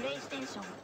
プレイステーション